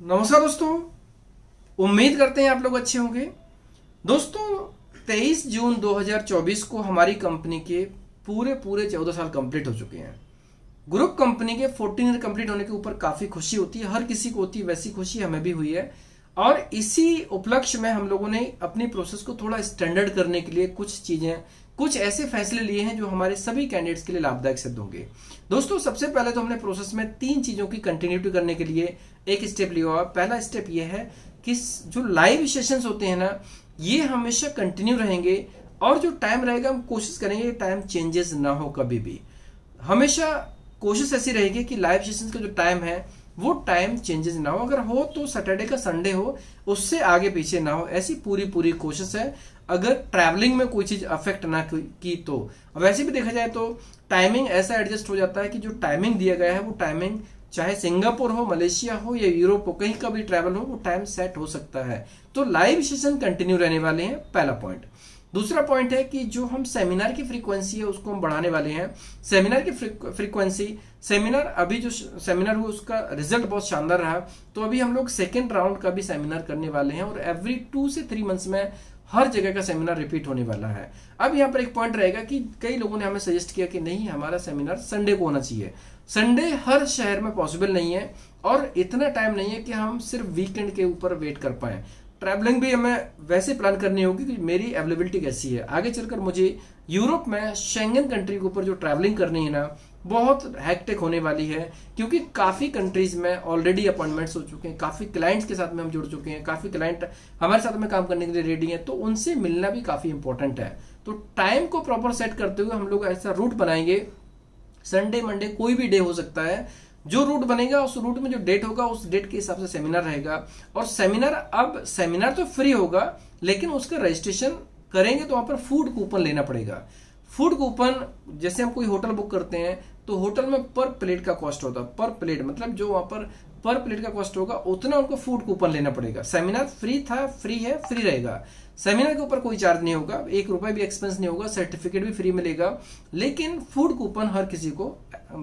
नमस्कार दोस्तों, उम्मीद करते हैं आप लोग अच्छे होंगे। दोस्तों 23 जून 2024 को हमारी कंपनी के पूरे पूरे 14 साल कंप्लीट हो चुके हैं। ग्रुप कंपनी के 14 ईयर कंप्लीट होने के ऊपर काफ़ी खुशी होती है, हर किसी को होती है, वैसी खुशी हमें भी हुई है। और इसी उपलक्ष्य में हम लोगों ने अपनी प्रोसेस को थोड़ा स्टैंडर्ड करने के लिए कुछ चीज़ें कुछ ऐसे फैसले लिए हैं जो हमारे सभी कैंडिडेट्स के लिए लाभदायक सिद्ध होंगे। दोस्तों, सबसे पहले तो हमने प्रोसेस में तीन चीज़ों की कंटिन्यूटी करने के लिए एक स्टेप लिया हुआ। पहला स्टेप ये है कि जो लाइव सेशंस होते हैं ना, ये हमेशा कंटिन्यू रहेंगे और जो टाइम रहेगा, हम कोशिश करेंगे टाइम चेंजेस ना हो कभी भी। हमेशा कोशिश ऐसी रहेगी कि लाइव सेशन का जो टाइम है वो टाइम चेंजेस ना हो। अगर हो तो सैटरडे का संडे हो, उससे आगे पीछे ना हो। ऐसी पूरी पूरी कोशिश है। अगर ट्रैवलिंग में कोई चीज़ अफेक्ट ना की तो। वैसे भी देखा जाए तो टाइमिंग ऐसा एडजस्ट हो जाता है कि जो टाइमिंग दिया गया है, वो टाइमिंग चाहे सिंगापुर हो, मलेशिया हो या यूरोप हो, कहीं का भी ट्रैवल हो, वो टाइम सेट हो सकता है। तो लाइव सेशन कंटिन्यू रहने वाले हैं, पहला पॉइंट दूसरा पॉइंट है कि जो हम सेमिनार की फ्रीक्वेंसी है, उसको हम बढ़ाने वाले हैं। सेमिनार की फ्रीक्वेंसी सेमिनार अभी जो सेमिनार हुआ, उसका रिज़ल्ट बहुत शानदार रहा। तो अभी हम लोग सेकेंड राउंड का भी सेमिनार करने वाले हैं और एवरी टू से थ्री मंथ्स में हर जगह का सेमिनार रिपीट होने वाला है। अब यहाँ पर एक पॉइंट रहेगा कि कई लोगों ने हमें सजेस्ट किया कि नहीं, हमारा सेमिनार संडे को होना चाहिए। संडे हर शहर में पॉसिबल नहीं है और इतना टाइम नहीं है कि हम सिर्फ़ वीकेंड के ऊपर वेट कर पाए। ट्रैवलिंग भी हमें वैसे प्लान करनी होगी कि मेरी अवेलेबिलिटी कैसी है। आगे चलकर मुझे यूरोप में शेंगन कंट्री के ऊपर जो ट्रैवलिंग करनी है ना, बहुत हैक्टिक होने वाली है, क्योंकि काफ़ी कंट्रीज़ में ऑलरेडी अपॉइंटमेंट्स हो चुके हैं, काफ़ी क्लाइंट्स के साथ में हम जुड़ चुके हैं, काफ़ी क्लाइंट हमारे साथ में काम करने के लिए रेडी हैं तो उनसे मिलना भी काफ़ी इंपॉर्टेंट है। तो टाइम को प्रॉपर सेट करते हुए हम लोग ऐसा रूट बनाएँगे। संडे मंडे कोई भी डे हो सकता है जो रूट बनेगा, उस रूट में जो डेट होगा, उस डेट के हिसाब से सेमिनार रहेगा। और सेमिनार अब सेमिनार तो फ्री होगा, लेकिन उसका रजिस्ट्रेशन करेंगे तो वहाँ पर फ़ूड कूपन लेना पड़ेगा। फ़ूड कूपन जैसे हम कोई होटल बुक करते हैं तो होटल में पर प्लेट का कॉस्ट होता है। पर प्लेट मतलब जो वहाँ पर पर प्लेट का कॉस्ट होगा, उतना उनको फ़ूड कूपन लेना पड़ेगा। सेमिनार फ्री था फ्री है फ्री रहेगा। सेमिनार के ऊपर कोई चार्ज नहीं होगा, एक रुपए भी एक्सपेंस नहीं होगा सर्टिफिकेट भी फ्री मिलेगा। लेकिन फ़ूड कूपन हर किसी को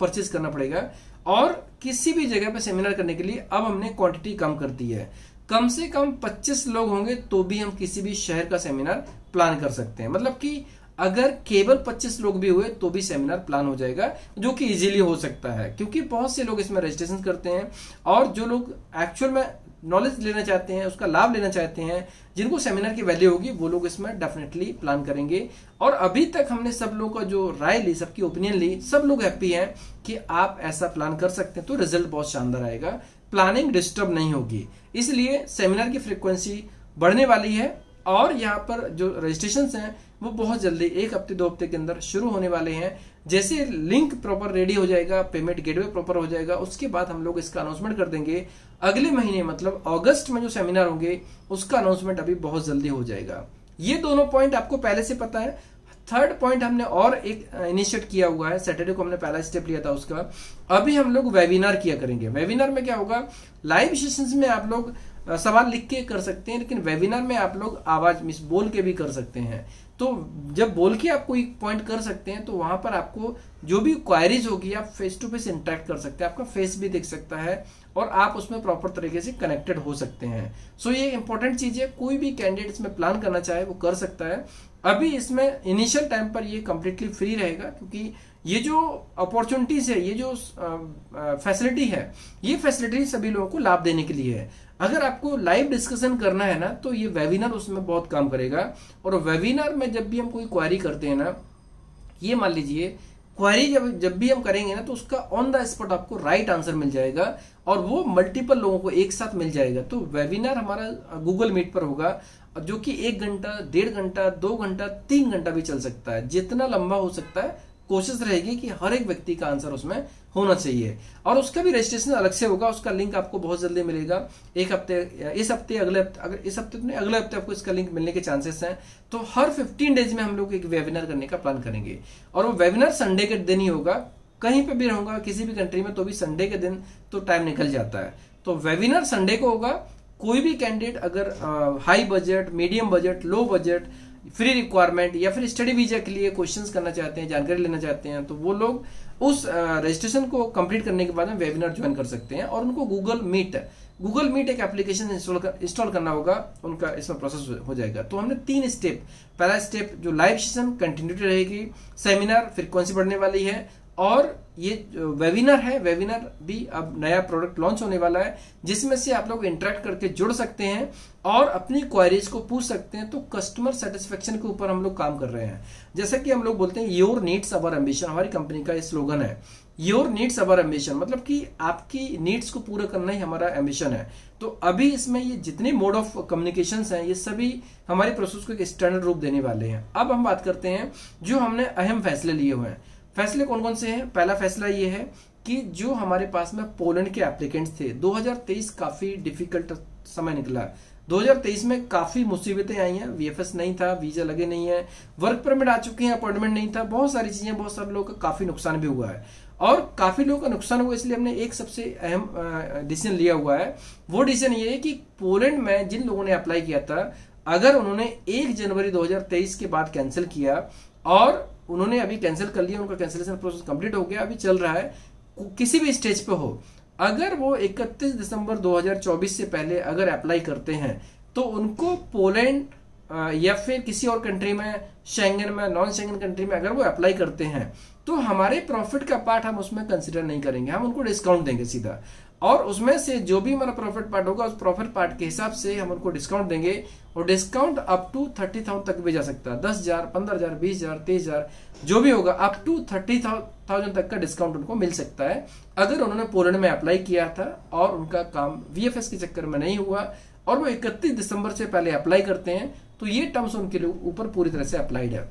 परचेज करना पड़ेगा। और किसी भी जगह पे सेमिनार करने के लिए अब हमने क्वांटिटी कम कर दी है। कम से कम 25 लोग होंगे तो भी हम किसी भी शहर का सेमिनार प्लान कर सकते हैं। मतलब कि अगर केवल 25 लोग भी हुए तो भी सेमिनार प्लान हो जाएगा, जो कि इजीली हो सकता है। क्योंकि बहुत से लोग इसमें रजिस्ट्रेशन करते हैं और जो लोग एक्चुअल में नॉलेज लेना चाहते हैं, उसका लाभ लेना चाहते हैं, जिनको सेमिनार की वैल्यू होगी, वो लोग इसमें डेफिनेटली प्लान करेंगे। और अभी तक हमने सब लोगों का जो राय ली, सबकी ओपिनियन ली, सब लोग हैप्पी हैं कि आप ऐसा प्लान कर सकते हैं तो रिज़ल्ट बहुत शानदार आएगा। प्लानिंग डिस्टर्ब नहीं होगी। इसलिए सेमिनार की फ्रिक्वेंसी बढ़ने वाली है और यहाँ पर जो रजिस्ट्रेशन हैं, वो बहुत जल्दी, एक हफ़्ते, दो हफ़्ते के अंदर शुरू होने वाले हैं। जैसे लिंक प्रॉपर रेडी हो जाएगा पेमेंट गेटवे प्रॉपर हो जाएगा, उसके बाद हम लोग इसका अनाउंसमेंट कर देंगे। अगले महीने मतलब अगस्त में जो सेमिनार होंगे, उसका अनाउंसमेंट अभी बहुत जल्दी हो जाएगा। ये दोनों पॉइंट आपको पहले से पता है। थर्ड पॉइंट हमने और एक इनिशिएट किया हुआ है। सैटरडे को हमने पहला स्टेप लिया था उसका। अभी हम लोग वेबिनार किया करेंगे। वेबिनार में क्या होगा? लाइव सेशंस में आप लोग सवाल लिख के कर सकते हैं, लेकिन वेबिनार में आप लोग आवाज़ मिस बोल के भी कर सकते हैं। तो जब बोल के आप कोई पॉइंट कर सकते हैं तो वहाँ पर आपको जो भी क्वायरीज होगी, आप फेस टू फेस इंटरेक्ट कर सकते हैं। आपका फेस भी दिख सकता है और आप उसमें प्रॉपर तरीके से कनेक्टेड हो सकते हैं। सो so, ये इंपॉर्टेंट चीज़ है। कोई भी कैंडिडेट इसमें प्लान करना चाहे, वो कर सकता है। अभी इसमें इनिशियल टाइम पर ये कंप्लीटली फ्री रहेगा, क्योंकि ये जो अपॉर्चुनिटीज़ है, ये जो फैसिलिटी है, ये फैसिलिटी सभी लोगों को लाभ देने के लिए है। अगर आपको लाइव डिस्कशन करना है ना तो ये वेबिनार उसमें बहुत काम करेगा। और वेबिनार में जब भी हम कोई क्वारी करते हैं ना, ये मान लीजिए क्वारी जब जब भी हम करेंगे ना तो उसका ऑन द स्पॉट आपको राइट आंसर मिल जाएगा और वो मल्टीपल लोगों को एक साथ मिल जाएगा। तो वेबिनार हमारा गूगल मीट पर होगा जो कि एक घंटा, डेढ़ घंटा, दो घंटा, तीन घंटा भी चल सकता है। जितना लंबा हो सकता है कोशिश रहेगी कि हर एक व्यक्ति का आंसर उसमें होना चाहिए। और उसका भी रजिस्ट्रेशन अलग से होगा, उसका लिंक आपको बहुत जल्दी मिलेगा। एक हफ़्ते, इस हफ़्ते, अगले हफ़्ते, अगर इस हफ़्ते तो अगले हफ़्ते आपको इसका लिंक मिलने के चांसेस हैं। तो हर 15 डेज़ में हम लोग एक वेबिनार करने का प्लान करेंगे। और वो वेबिनार संडे के दिन ही होगा। कहीं पे भी रहूँगा, किसी भी कंट्री में तो भी संडे के दिन तो टाइम निकल जाता है। तो वेबिनार संडे को होगा। कोई भी कैंडिडेट अगर high budget medium budget low budget free requirement या फिर स्टडी वीज़ा के लिए क्वेश्चंस करना चाहते हैं जानकारी लेना चाहते हैं तो वो लोग उस रजिस्ट्रेशन को कंप्लीट करने के बाद में वेबिनार ज्वाइन कर सकते हैं और उनको गूगल मीट गूगल मीट एक एप्लीकेशन इंस्टॉल कर, इंस्टॉल करना होगा उनका इसमें प्रोसेस हो जाएगा। तो हमने तीन स्टेप पहला स्टेप जो लाइव सेशन कंटिन्यूटी रहेगी सेमिनार फ्रिक्वेंसी बढ़ने वाली है और ये वेबिनार है वेबिनार भी अब नया प्रोडक्ट लॉन्च होने वाला है, जिसमें से आप लोग इंटरेक्ट करके जुड़ सकते हैं और अपनी क्वारीज को पूछ सकते हैं तो कस्टमर सेटिस्फेक्शन के ऊपर हम लोग काम कर रहे हैं। जैसे कि हम लोग बोलते हैं योर नीड्स अवर एम्बिशन हमारी कंपनी का स्लोगन है। योर नीड्स अवर एम्बिशन मतलब कि आपकी नीड्स को पूरा करना ही हमारा एम्बिशन है। तो अभी इसमें ये जितने मोड ऑफ़ कम्युनिकेशन हैं, ये सभी हमारे प्रोसेस को एक स्टैंडर्ड रूप देने वाले हैं। अब हम बात करते हैं, जो हमने अहम फैसले लिए हुए हैं। फैसले कौन कौन से हैं? पहला फैसला ये है कि जो हमारे पास में पोलैंड के एप्लीकेंट्स थे 2023 काफ़ी डिफ़िकल्ट समय निकला। 2023 में काफ़ी मुसीबतें आई हैं वीएफएस नहीं था वीज़ा लगे नहीं है वर्क परमिट आ चुके हैं अपॉइंटमेंट नहीं था, बहुत सारी चीज़ें, बहुत सारे लोगों का काफ़ी नुकसान भी हुआ है। और काफ़ी लोगों का नुकसान हुआ, इसलिए हमने एक सबसे अहम डिसीज़न लिया हुआ है। वो डिसीज़न ये है कि पोलैंड में जिन लोगों ने अप्लाई किया था, अगर उन्होंने एक जनवरी 2023 के बाद कैंसिल किया, और उन्होंने अभी कैंसिल कर लिया, उनका कैंसिलेशन प्रोसेस कंप्लीट हो गया, अभी चल रहा है। किसी भी स्टेज पे हो। अगर वो 31 दिसंबर 2024 से पहले अगर अप्लाई करते हैं तो उनको पोलैंड या फिर किसी और कंट्री में शेंगन में नॉन शेंगन कंट्री में अगर वो अप्लाई करते हैं तो हमारे प्रॉफिट का पार्ट हम उसमें कंसिडर नहीं करेंगे। हम उनको डिस्काउंट देंगे सीधा। और उसमें से जो भी हमारा प्रॉफिट पार्ट होगा, उस प्रॉफिट पार्ट के हिसाब से हम उनको डिस्काउंट देंगे और discount up to thirty thousand तक भी जा सकता है। दस हज़ार, पंद्रह हज़ार, बीस हज़ार तेईस हज़ार, जो भी होगा अप टू थर्टी थाउज़ेंड तक का डिस्काउंट उनको मिल सकता है। अगर उन्होंने पोलैंड में अप्लाई किया था और उनका काम वीएफएस के चक्कर में नहीं हुआ और वो इकतीस दिसंबर से पहले अप्लाई करते हैं तो ये टर्म्स उनके ऊपर पूरी तरह से अप्लाइड है।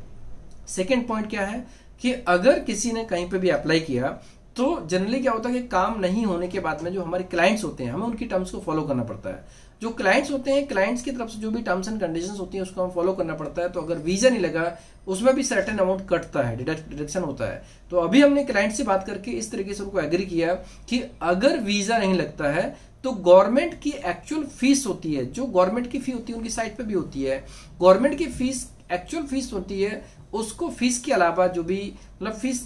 सेकेंड पॉइंट क्या है कि अगर किसी ने कहीं पे भी अप्लाई किया तो जनरली क्या होता है कि काम नहीं होने के बाद में जो हमारे क्लाइंट्स होते हैं, हमें उनकी टर्म्स को फॉलो करना पड़ता है। जो क्लाइंट्स होते हैं क्लाइंट्स की तरफ़ से जो भी टर्म्स एंड कंडीशंस होती हैं, उसको हम फॉलो करना पड़ता है। तो अगर वीज़ा नहीं लगा, उसमें भी सर्टेन अमाउंट कटता है डिडक्शन होता है। तो अभी हमने क्लाइंट से बात करके इस तरीके से उनको एग्री किया कि अगर वीज़ा नहीं लगता है तो गवर्नमेंट की एक्चुअल फ़ीस होती है। जो गवर्नमेंट की फ़ी होती है, उनकी साइड पे भी होती है। गवर्नमेंट की फ़ीस एक्चुअल फ़ीस होती है, उसको फ़ीस के अलावा जो भी मतलब फ़ीस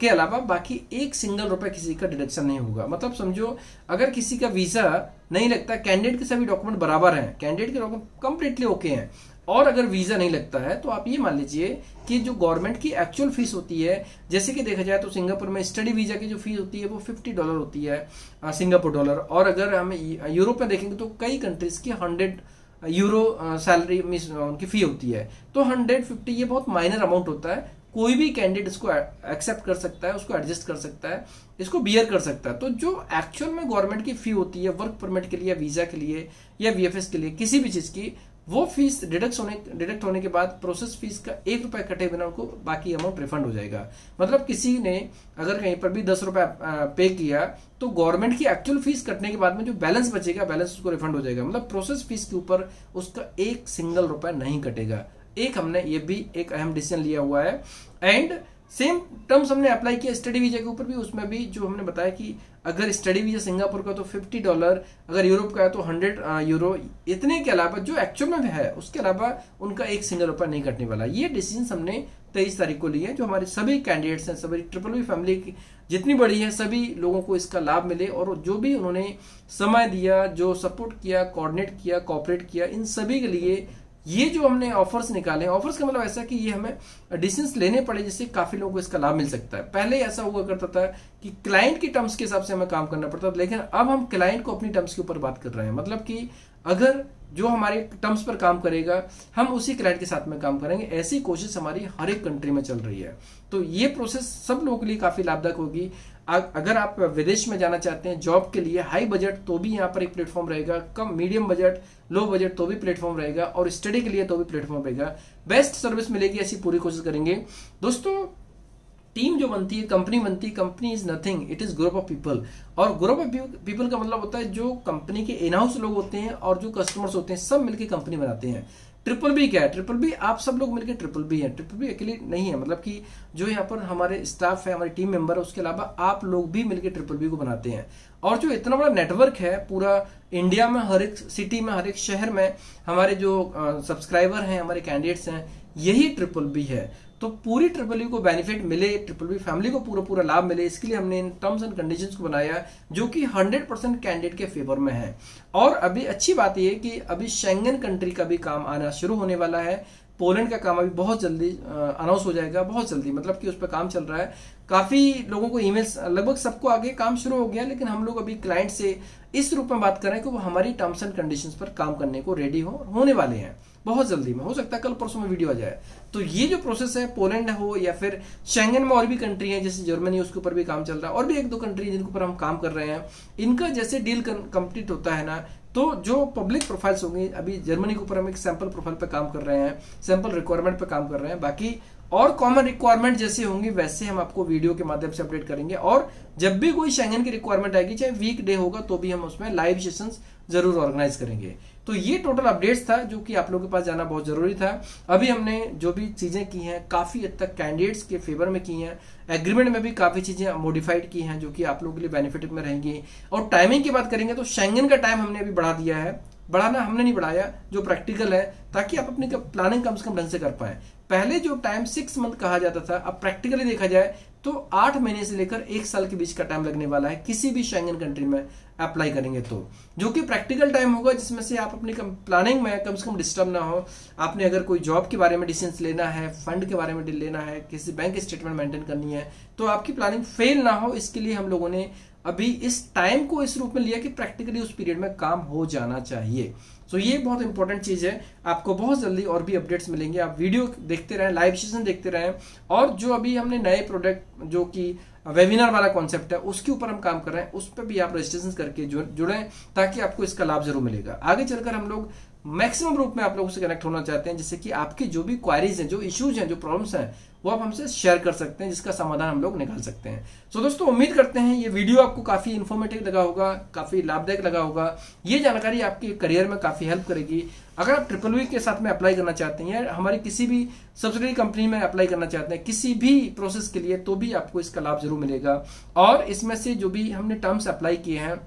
के अलावा बाकी एक सिंगल रुपए किसी का डिडक्शन नहीं होगा। मतलब समझो, अगर किसी का वीज़ा नहीं लगता कैंडिडेट के सभी डॉक्यूमेंट बराबर हैं कैंडिडेट के डॉक्यूमेंट कंप्लीटली ओके हैं, और अगर वीज़ा नहीं लगता है तो आप ये मान लीजिए कि जो गवर्नमेंट की एक्चुअल फ़ीस होती है, जैसे कि देखा जाए तो सिंगापुर में स्टडी वीज़ा की जो फ़ीस होती है, वो 50 डॉलर होती है सिंगापुर डॉलर और अगर हम यूरोप में देखेंगे तो कई कंट्रीज़ की हंड्रेड यूरो सैलरी मीन उनकी फ़ी होती है। तो हंड्रेड फिफ्टी ये बहुत माइनर अमाउंट होता है। कोई भी कैंडिडेट इसको एक्सेप्ट कर सकता है, उसको एडजस्ट कर सकता है, इसको बियर कर सकता है। तो जो एक्चुअल में गवर्नमेंट की फ़ी होती है वर्क परमिट के लिए वीज़ा के लिए, या वीएफएस के लिए, किसी भी चीज़ की वो फ़ीस डिडक्ट होने डिडक्ट होने के बाद प्रोसेस फ़ीस का एक रुपए कटे बिना उनको बाकी अमाउंट रिफंड हो जाएगा। मतलब किसी ने अगर कहीं पर भी दस रुपए पे किया तो गवर्नमेंट की एक्चुअल फ़ीस कटने के बाद में जो बैलेंस बचेगा बैलेंस उसको रिफंड हो जाएगा। मतलब प्रोसेस फ़ीस के ऊपर उसका एक सिंगल रुपए नहीं कटेगा। एक हमने ये भी एक अहम डिसीज़न लिया हुआ है। एंड सेम टर्म्स हमने अप्लाई किया स्टडी वीज़ा के ऊपर भी, उसमें भी जो हमने बताया कि अगर स्टडी वीज़ा सिंगापुर का तो 50 डॉलर अगर यूरोप का है तो 100 यूरो इतने के अलावा जो एक्चुअल में है, उसके अलावा उनका एक सिंगल रुपया नहीं कटने वाला। ये डिसीज़न हमने तेईस तारीख को लिए जो हमारे सभी कैंडिडेट्स हैं, सभी ट्रिपल वी फैमिली की, जितनी बड़ी है, सभी लोगों को इसका लाभ मिले और जो भी उन्होंने समय दिया, जो सपोर्ट किया कोऑर्डिनेट किया कॉपरेट किया, इन सभी के लिए ये जो हमने ऑफर्स निकाले ऑफर्स का मतलब ऐसा कि ये हमें डिसीज़न लेने पड़े जिससे काफ़ी लोगों को इसका लाभ मिल सकता है। पहले ऐसा हुआ करता था कि क्लाइंट के टर्म्स के हिसाब से हमें काम करना पड़ता था, लेकिन अब हम क्लाइंट को अपनी टर्म्स के ऊपर बात कर रहे हैं। मतलब कि अगर जो हमारे टर्म्स पर काम करेगा, हम उसी क्लाइंट के साथ में काम करेंगे। ऐसी कोशिश हमारी हर एक कंट्री में चल रही है। तो ये प्रोसेस सब लोगों के लिए काफ़ी लाभदायक होगी। अगर आप विदेश में जाना चाहते हैं जॉब के लिए हाई बजट तो भी यहाँ पर एक प्लेटफॉर्म रहेगा। कम मीडियम बजट लो बजट तो भी प्लेटफॉर्म रहेगा। और स्टडी के लिए तो भी प्लेटफॉर्म रहेगा। बेस्ट सर्विस मिलेगी, ऐसी पूरी कोशिश करेंगे। दोस्तों टीम जो बनती है कंपनी बनती है company is nothing it is group of people और ग्रुप ऑफ़ पीपल का मतलब होता है जो कंपनी के इनहाउस लोग होते हैं और जो कस्टमर्स होते हैं, सब मिलकर कंपनी बनाते हैं. ट्रिपल बी क्या है? ट्रिपल बी आप सब लोग मिलकर ट्रिपल बी है. ट्रिपल बी अकेले नहीं है. मतलब कि जो यहाँ पर हमारे स्टाफ है, हमारी टीम मेंबर है, उसके अलावा आप लोग भी मिलकर ट्रिपल बी को बनाते हैं. और जो इतना बड़ा नेटवर्क है पूरा इंडिया में, हर एक सिटी में, हर एक शहर में, हमारे जो सब्सक्राइबर हैं, हमारे कैंडिडेट्स हैं, यही ट्रिपल बी है. तो पूरी ट्रिपल यू को बेनिफिट मिले, ट्रिपल फैमिली को पूरा पूरा लाभ मिले, इसके लिए हमने इन टर्म्स एंड कंडीशंस को बनाया जो कि 100 परसेंट कैंडिडेट के फेवर में है। और अभी अच्छी बात यह कि अभी शेंगन कंट्री का भी काम आना शुरू होने वाला है। पोलैंड का काम अभी बहुत जल्दी अनाउंस हो जाएगा, बहुत जल्दी। मतलब कि उस पर काम चल रहा है। काफ़ी लोगों को ईमेल्स लगभग सबको आगे काम शुरू हो गया, लेकिन हम लोग अभी क्लाइंट से इस रूप में बात कर रहे हैं कि वो हमारी टर्म्स एंड कंडीशंस पर काम करने को रेडी हो, होने वाले हैं। बहुत जल्दी में, हो सकता है कल परसों में वीडियो आ जाए। तो ये जो प्रोसेस है पोलैंड हो या फिर शेंगन में और भी कंट्री है, जैसे जर्मनी उसके ऊपर भी काम चल रहा है, और भी एक दो कंट्री जिनके ऊपर हम काम कर रहे हैं, इनका जैसे डील कंप्लीट होता है ना तो जो पब्लिक प्रोफाइल्स होंगे, अभी जर्मनी के ऊपर हम एक सैंपल प्रोफ़ाइल पे काम कर रहे हैं सैंपल रिक्वायरमेंट पे काम कर रहे हैं, बाकी और कॉमन रिक्वायरमेंट जैसे होंगी, वैसे हम आपको वीडियो के माध्यम से अपडेट करेंगे, और जब भी कोई शेंगन की रिक्वायरमेंट आएगी, चाहे वीक डे होगा तो भी हम उसमें लाइव सेशंस ज़रूर ऑर्गेनाइज करेंगे। तो ये टोटल अपडेट्स था जो कि आप लोगों के पास जाना बहुत ज़रूरी था। अभी हमने जो भी चीज़ें की हैं, काफ़ी हद तक कैंडिडेट्स के फेवर में की हैं। एग्रीमेंट में भी काफ़ी चीज़ें मॉडिफाइड की हैं जो कि आप लोगों के लिए बेनिफिट में रहेंगी। और टाइमिंग की बात करेंगे तो शेंगन का टाइम हमने अभी बढ़ा दिया है। बढ़ाना हमने नहीं बढ़ाया, जो प्रैक्टिकल है, ताकि आप अपनी प्लानिंग कम से कम ढंग से कर पाए। पहले जो टाइम सिक्स मंथ कहा जाता था, अब प्रैक्टिकली देखा जाए तो आठ महीने से लेकर एक साल के बीच का टाइम लगने वाला है, किसी भी शेंगन कंट्री में अप्लाई करेंगे तो। जो कि प्रैक्टिकल टाइम होगा, जिसमें से आप अपनी प्लानिंग में कम से कम डिस्टर्ब ना हो। आपने अगर कोई जॉब के बारे में डिसीज़न लेना है फंड के बारे में लेना है, किसी बैंक स्टेटमेंट मेंटेन करनी है तो आपकी प्लानिंग फेल ना हो, इसके लिए हम लोगों ने अभी इस टाइम को इस रूप में लिया कि प्रैक्टिकली उस पीरियड में काम हो जाना चाहिए। सो so, ये बहुत इंपॉर्टेंट चीज़ है। आपको बहुत जल्दी और भी अपडेट्स मिलेंगे। आप वीडियो देखते रहें लाइव सेशन देखते रहें और जो अभी हमने नए प्रोडक्ट जो कि वेबिनार वाला कॉन्सेप्ट है उसके ऊपर हम काम कर रहे हैं उस पर भी आप रजिस्ट्रेशन करके जुड़े ताकि आपको इसका लाभ ज़रूर मिलेगा। आगे चलकर हम लोग मैक्सिमम रूप में आप लोगों से कनेक्ट होना चाहते हैं जिससे कि आपकी जो भी क्वारीज हैं जो इश्यूज़ हैं जो प्रॉब्लम्स हैं वो आप हमसे शेयर कर सकते हैं जिसका समाधान हम लोग निकाल सकते हैं। सो so, दोस्तों उम्मीद करते हैं ये वीडियो आपको काफ़ी इन्फॉर्मेटिव लगा होगा काफ़ी लाभदायक लगा होगा। ये जानकारी आपके करियर में काफ़ी हेल्प करेगी। अगर आप ट्रिपल वी के साथ में अप्लाई करना चाहते हैं या हमारी किसी भी सब्सिडरी कंपनी में अप्लाई करना चाहते हैं किसी भी प्रोसेस के लिए तो भी आपको इसका लाभ ज़रूर मिलेगा। और इसमें से जो भी हमने टर्म्स अप्लाई किए हैं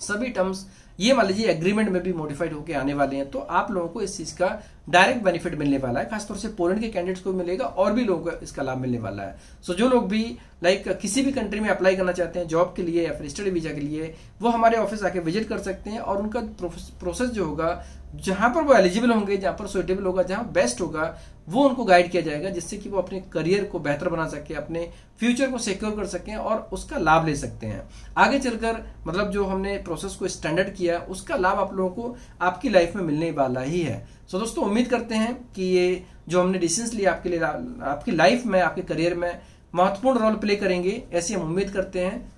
सभी टर्म्स ये मान लीजिए एग्रीमेंट में भी मॉडिफाइड होकर आने वाले हैं तो आप लोगों को इस चीज़ का डायरेक्ट बेनिफिट मिलने वाला है खासतौर से पोलैंड के कैंडिडेट्स को मिलेगा और भी लोगों को इसका लाभ मिलने वाला है। सो so, जो लोग भी लाइक किसी भी कंट्री में अप्लाई करना चाहते हैं जॉब के लिए या फिर स्टडी वीज़ा के लिए वो हमारे ऑफ़िस आके विज़िट कर सकते हैं और उनका प्रोसेस जो होगा जहाँ पर वो एलिजिबल होंगे जहाँ पर सुइटेबल होगा जहाँ बेस्ट होगा वो उनको गाइड किया जाएगा जिससे कि वो अपने करियर को बेहतर बना सके अपने फ्यूचर को सिक्योर कर सकें और उसका लाभ ले सकते हैं। आगे चलकर मतलब जो हमने प्रोसेस को स्टैंडर्ड किया उसका लाभ आप लोगों को आपकी लाइफ में मिलने वाला ही है। सो दोस्तों, उम्मीद करते हैं कि ये जो हमने डिसीज़न लिए आपके लिए, आपकी लाइफ में, आपके करियर में महत्वपूर्ण रोल प्ले करेंगे, ऐसी हम उम्मीद करते हैं।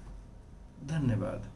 धन्यवाद।